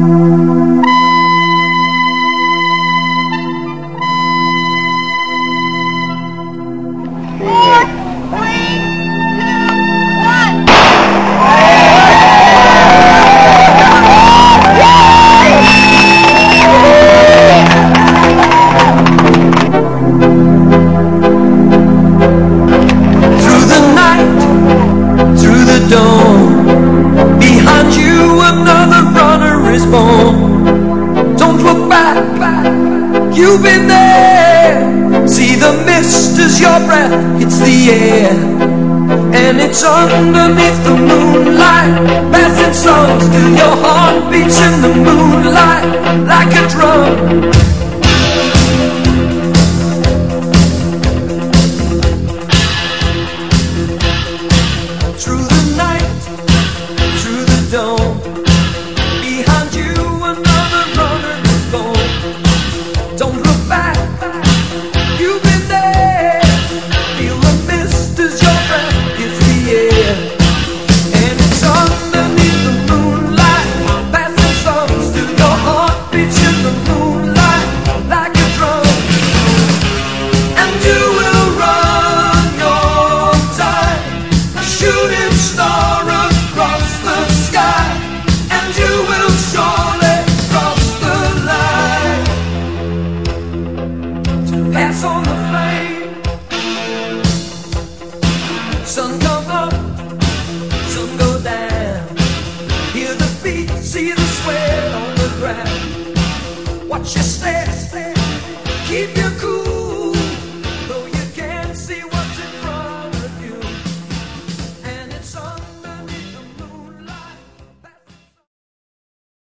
Through is born. Don't look back, you've been there. See the mist as your breath hits the air. And it's underneath the moonlight, passing songs till your heart beats in the moonlight like a drum. Pass on the flame. Sun come up, sun go down. Hear the beat, see the sweat on the ground. Watch your step.